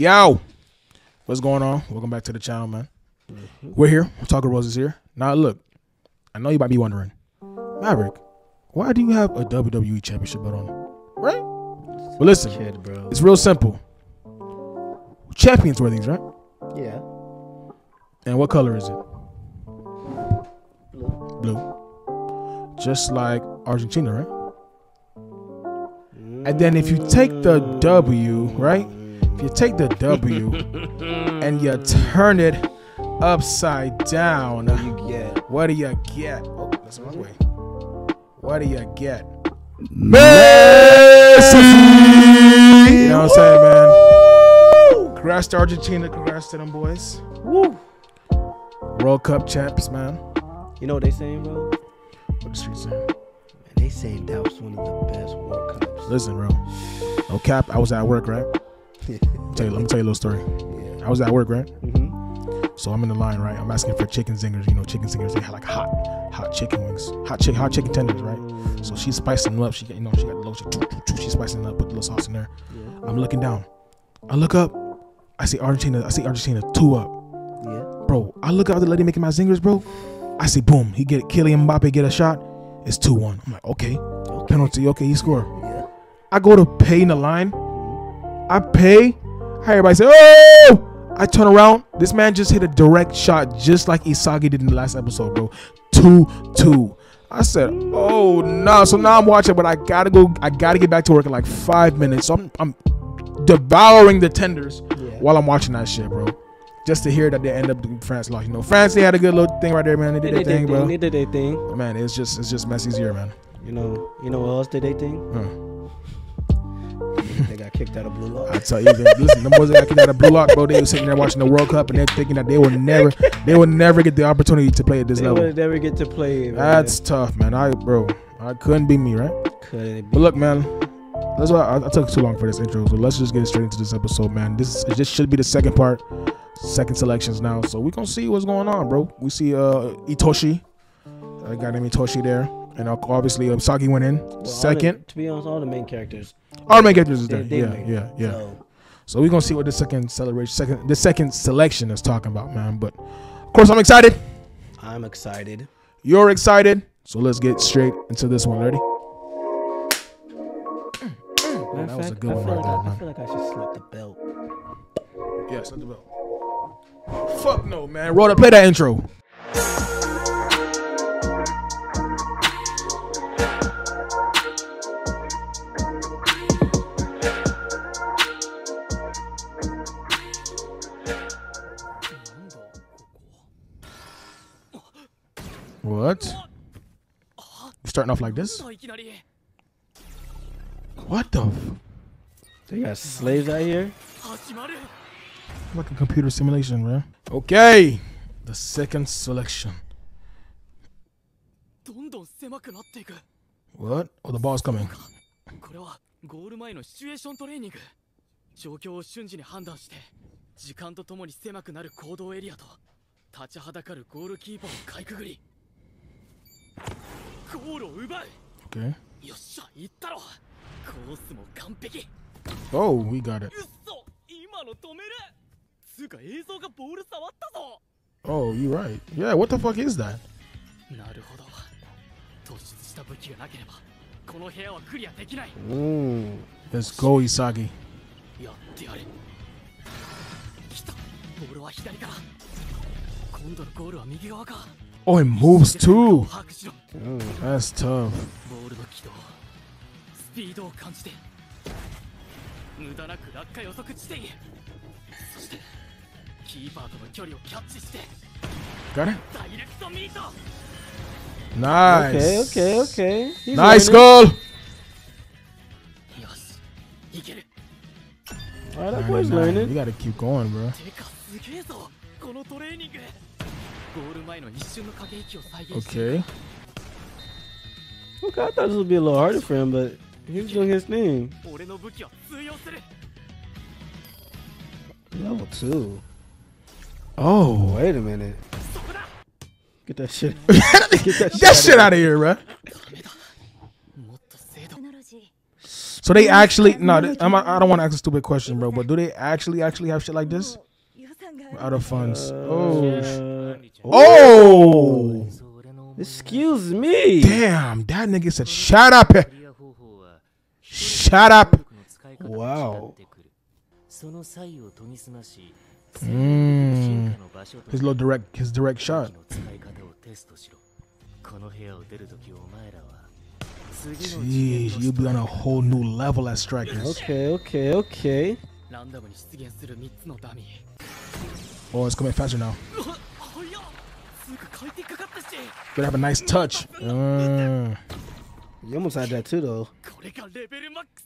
Yo, what's going on? Welcome back to the channel, man. Mm-hmm. We're here. Otaku Broz is here. Now, look, I know you might be wondering, Maverick, why do you have a WWE Championship belt on? Right? Well, listen, Kid, bro. it's real simple. Champions wear these, right? Yeah. And what color is it? Blue. Blue. Just like Argentina, right? And then if you take the W, right? If you take the W and you turn it upside down, You get. what do you get? Oh, that's wrong way. What do you get? Messi! You know what I'm saying, man? Congrats to Argentina. Congrats to them boys. Woo. World Cup champs, man. You know what they saying, bro? What the streets saying? Man, they saying that was one of the best World Cups. Listen, bro. No cap. I was at work, right? Tell you, let me tell you a little story. yeah. I was at work, right? Mm-hmm. So I'm in the line, right? I'm asking for chicken zingers. You know, chicken zingers. They had like hot, hot chicken wings, hot chicken, hot chicken tenders, right? So she's spicing them up. She, got, you know, she got the choo, choo, She's spicing them up, put the little sauce in there. Yeah. I'm looking down. I look up. I see Argentina. I see Argentina two up, Yeah. bro. I look at the lady making my zingers, bro. I see, boom. He get Kylian Mbappe get a shot. It's two one. I'm like, okay, Okay. penalty. Okay, he score. Yeah. I go to pay in the line. I pay. Everybody say, "Oh!" I turn around. This man just hit a direct shot, just like Isagi did in the last episode, bro. Two two. I said, "Oh no!" So now I'm watching, but I gotta go. I gotta get back to work in like five minutes. So I'm, I'm devouring the tenders Yeah. while I'm watching that shit, bro. Just to hear that they end up doing France lost. You know, France they had a good little thing right there, man. They They did did their thing, bro. They did their thing. Man, it's just it's just Messi's year, man. You know. You know what else did they think? Huh. they got kicked out of Blue Lock. I tell you, they- listen, the boys that got kicked out of Blue Lock, bro. They were sitting there watching the World Cup and they're thinking that they will never, they will never get the opportunity to play at this level. They level. would never get to play. Man. That's tough, man. I, bro, I couldn't be me, right? couldn't But look, man, that's why I, I took too long for this intro. So let's just get straight into this episode, man. This this should be the second part, second selections now. So we gonna see what's going on, bro. We see uh Itoshi, a guy named Itoshi there, and obviously uh, went in Well, all the- second. to be honest, all the main characters. All the main characters is there. they Yeah, it. yeah, yeah. So, So we're gonna see what the second celebration, second the second selection is talking about, man. But of course, I'm excited. I'm excited. You're excited. So let's get straight into this one. Ready? Matter that of was a good I one right like there, I, I feel like I should slip the belt. Yeah, slip the belt. Fuck no, man. Rhoda, play that intro. starting off like this? いきなり What the? F- They got slaves out here. 始まる like a computer simulation, man. Okay, the second selection. どんどん狭くなっていく What? Oh, the ball's coming. これはゴール前のシチュエーショントレーニング状況を瞬時に判断して時間とともに狭くなる行動エリアと立ちはだかるゴールキーパーをかいくぐり ゴールを奪う Okay. よっしゃ行ったろコースも完璧 Oh, we got it. うっそ今の止めるつうか映像がボール触ったぞ Oh, you right. Yeah. What the fuck is that? なるほど突出した武器がなければこの部屋はクリアできない Mm. Let's go, Isagi. やってやれ来たボールは左から今度のゴールは右側か Oh, it moves too. Ooh, that's tough. Got it. Nice. Okay, okay, okay. He's nice goal. All right, that boy's learning. You gotta keep going, bro. Okay. Okay, I thought this would be a little harder for him, but he was doing his thing. Level two. Oh, wait a minute. Get that shit. Get that shit, that out, shit of out of here, bro. So they actually no, I I do not want to ask a stupid question, bro. But do they actually actually have shit like this? Out of funds. Oh. Yeah. Oh! Excuse me. Damn, that nigga said, shut up. Shut up. Wow. Mm. His little direct, his direct shot. Jeez, you'll be on a whole new level as strikers. Okay, okay, okay. Oh, it's coming faster now. うわ早っつうか回転かかったし Gonna have a nice touch. Mm. You almost had that too, though. これがレベルマックス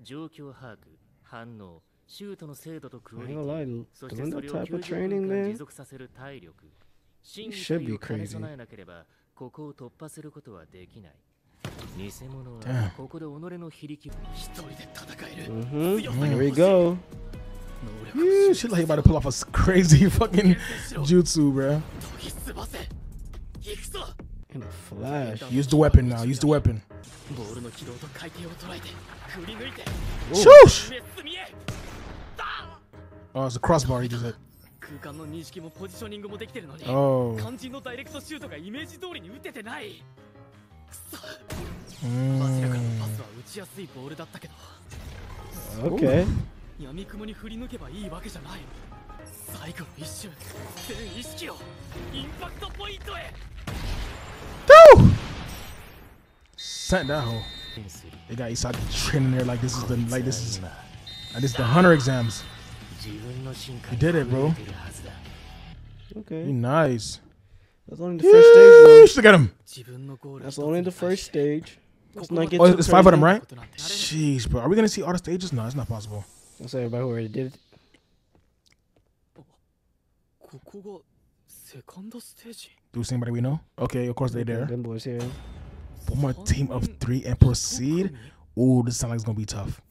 状況把握、反応、シュートの精度とクオ I リ ain't テ gonna ィ lie, そして doing そ that れを type 90 of 分 training, 間 man. 持続させる体力。真 You 理 should とい be う兼ね crazy. 備えなければ、ここを突破することはできない。偽物 Damn. はここで己の非力を一人で戦える Mm-hmm. 強さが Here 欲 we しい go. 能力 Yeah, を shit like he about to pull off a s- crazy fucking しろ jutsu, bro. In a flash. Use the weapon now. Use the weapon. ボールの軌道と回転を捉えて振り抜いて Shoosh! Oh, it's a crossbar he just hit. 空間の認識もポジショニングもできてるのに Oh. 肝心のダイレクトシュートがイメージ通りに打ててないくそバジラからのパ Mm. スは打ちやすいボールだったけど Okay. 闇雲に振り抜けばいいわけじゃない最後の一瞬全意識をインパクトポイントへ sent that hole. They got Isagi training there like this is the like this is like this is the hunter exams. You did it, bro. Okay. You nice. That's only the first stage. Though. Look at him. That's only the first stage. Let's not get oh, it's five of them, right? Jeez, bro. Are we gonna see all the stages? No, it's not possible. That's everybody who already did it. ここがセカンドステージ Do somebody we know? Okay, of course they there. Them boys here. One a team of three and proceed. Ooh, this sounds like it's gonna be tough.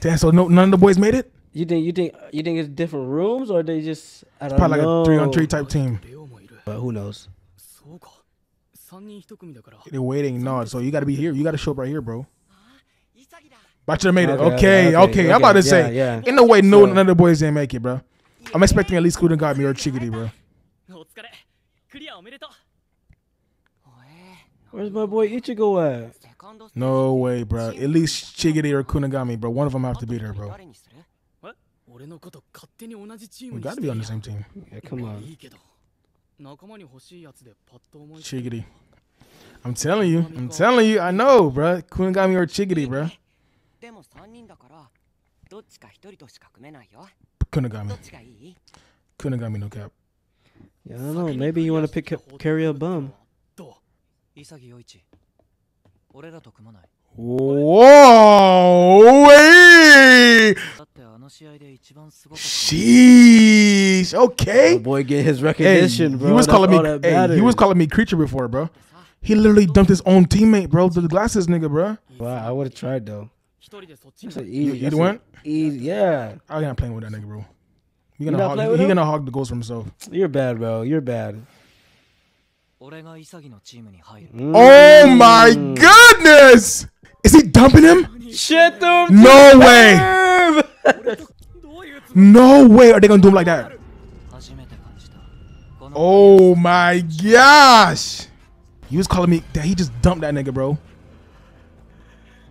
Damn, so no, none of the boys made it. You think you think you think it's different rooms or they just I don't probably know. like a three on three type team. But who knows? They're waiting. No, so you got to be here. You got to show up right here, bro. But you made it. Okay, okay. okay, okay. okay. I'm about to yeah, say. Yeah. In a way, no, so, none of the boys didn't make it, bro. I'm expecting at least Kunigami or Chigiri, bro. Where's my boy Ichigo at? No way, bro. At least Chigiri or Kunigami, bro. One of them have to be there, bro. We gotta be on the same team. Yeah, come on. Chigiri. I'm telling you. I'm telling you. I know, bro. Kunigami or Chigiri, bro. Kunigami. Kunigami, no cap. Yeah, I don't know. Maybe you want to pick Carry a Bum. ど潔陽一俺らと組まない Whoa! Wait! だってあの試合で一番すごかった Sheesh. My Okay. boy get his Hey, recognition, bro. he was That's calling me. all that Hey, he matters. was calling me creature before, bro. He literally dumped his own teammate, bro. The glasses nigga, bro. Wow, I would have tried though. 一人でそっちに That's an You, easy. you that's the one? an Easy, yeah. I'm not playing with that nigga, bro. He You gonna not hog. playing with He him? gonna hog the goals for himself. You're bad, bro. You're bad. Oh my goodness! Is he dumping him? Shit, dude! No way! no way are they gonna do him like that. Oh my gosh! You was calling me that he just dumped that nigga, bro.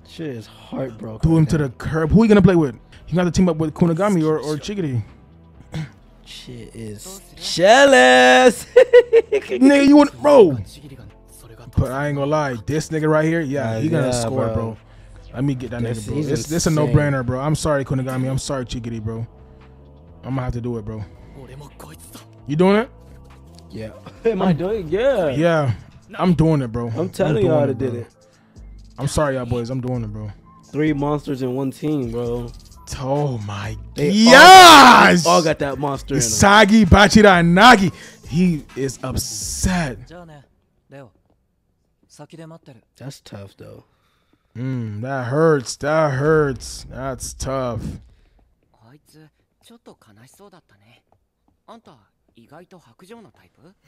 Shit is heartbroken. Threw him to the curb. Who are you gonna play with? You got to team up with Kunigami or, or Chigiri. Shit is jealous. nigga, you want bro? But I ain't gonna lie, this nigga right here, yeah, he gonna yeah, score, bro. bro. Let me get that this, nigga, bro. This, this a no brainer, bro. I'm sorry, Kunigami. I'm sorry, Chigiri, bro. I'm gonna have to do it, bro. You doing it? Yeah. Am I'm, I doing it? Yeah. Yeah. I'm doing it, bro. I'm telling y'all to did it. I'm sorry, y'all boys. I'm doing it, bro. Three monsters in one team, bro. Oh my they gosh! All got, that monster. Sagi Bachira Nagi. He is upset. That's tough though. Mm, that hurts. That hurts. That's tough.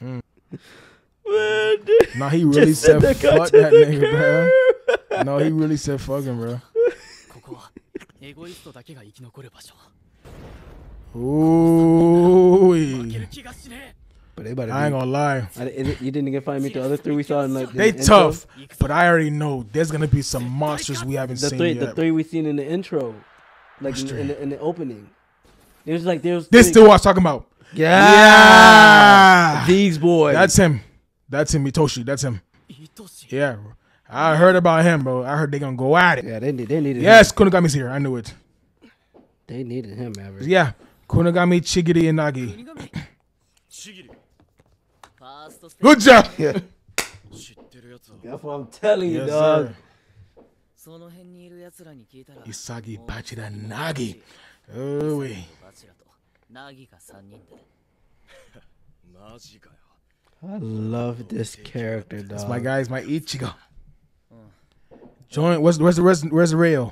Mm. Man, nah, he really said, said fuck that nigga, bro. No, he really said fuck him, bro. エゴイストだけが生き残る場所 Ooh. 負ける気がしね But they about to I ain't be- gonna lie. I, it- you didn't even find me the other three we saw in like the They intro? tough, but I already know there's gonna be some monsters we haven't The seen three, yet. the three we seen in the intro, like in, Which in, the, in the opening. It was like there's This still what I was talking about. yeah, Yeah. these boys. That's him. That's him. Itoshi. That's him. え愛しい Yeah. I heard about him, bro. I heard they gonna go at it. Yeah, they need, they needed. Yes, him. Kunigami's here. I knew it. They needed him, ever. Yeah, Kunigami, Chigiri, and Nagi. Good job. Yeah. That's what I'm telling you, yes, dog. Sir. Isagi, Bachira, Nagi. Oh. I love this character, dog. That's my guy. It's my Ichigo. Join. Where's, where's the where's, where's the rail?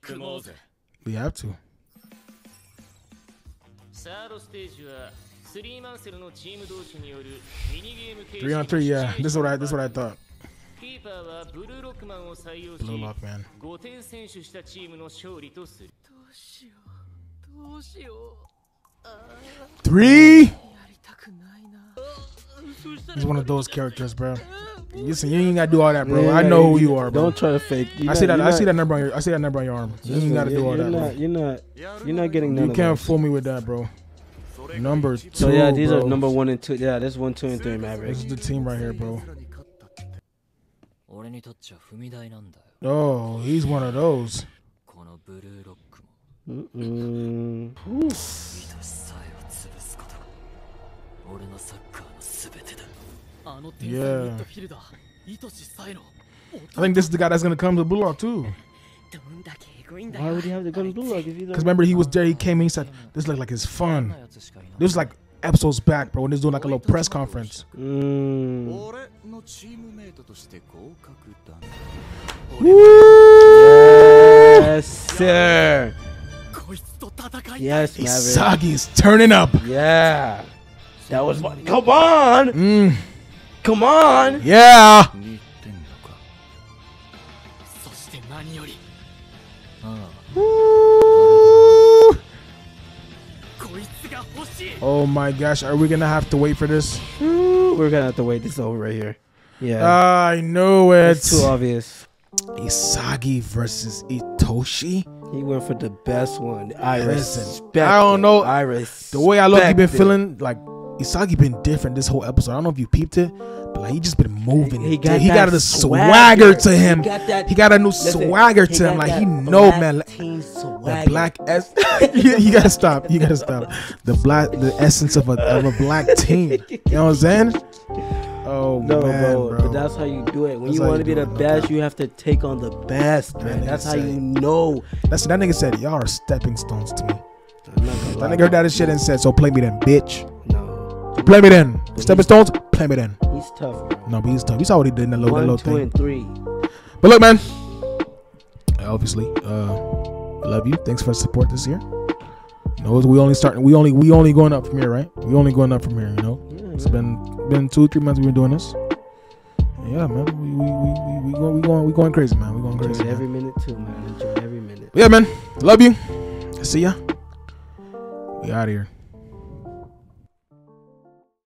組もうぜ We have to. サードステージはスリーマンセルのチーム同士によるミニゲーム形式 Three on three. Yeah. This is what I. This is what I thought. キーパーはブルーロックマンを採用し Blue Lock man. 5点選手したチームの勝利とするどうしようどうしよう Three. やりたくないなそしたら He's one of those characters, bro. Listen, you ain't gotta do all that, bro. Yeah, I know who you are, bro. Don't try to fake. You're I see not, that. I not, see that number on your. I see that number on your arm. You ain't gotta do all that. Not, you're not. You're not getting none. You can't fool me with that, bro. Number two. So yeah, these bro. are number one and two. Yeah, this one, two, and three, Maverick. This is the team right here, bro. Oh, he's one of those. Mm-mm. I think this is the guy that's going to come to Blue too. Why would he have to go to Blue if Because remember, he was there, he came in, he said, This looked like it's fun. This is like episodes back, bro, when he's doing like a little press conference. Mm. Yes, sir. Yes, Maverick. Isagi is turning up. Yeah. That was fun. Come on! Mm. Come on! Yeah! Ah. Oh my gosh, are we gonna have to wait for this? We're gonna have to wait this over right here. Yeah. I know it. It's too obvious. Isagi versus Itoshi. He went for the best one. I Listen, respect. I don't know. I respect. The way I look, you been feeling like Isagi been different this whole episode. I don't know if you peeped it, but like he just been moving. He He got he got a swagger, to him. He got that. He got a new Listen, swagger to him. Like he know, man. like, The black s. you, you gotta stop. You gotta stop. The black, the essence of a of a black team. You know what I'm saying? Oh No, man, bro, bro. but that's how you do it. When That's you want to be the it, best, you have to take on the best, man. That's how you know. That's that nigga said. Y'all are stepping stones to me. I'm not gonna That nigga heard that shit and said, "So play me then, bitch. Play me then. Stepping stones. Play me then." he's tough, bro. No, but he's tough. You saw what he did in that little, that One, two, thing. and three. But look, man. Obviously, uh, love you. Thanks for the support this year. You know, we only starting. We only we only going up from here, right? We only going up from here. You know, Yeah, it's been been two three months we've been doing this. And yeah, man. We we we we, we going we going we going crazy, man. We going crazy. Enjoyed man. every minute too, man. Enjoy every minute. But yeah, man. Love you. See ya. We out of here.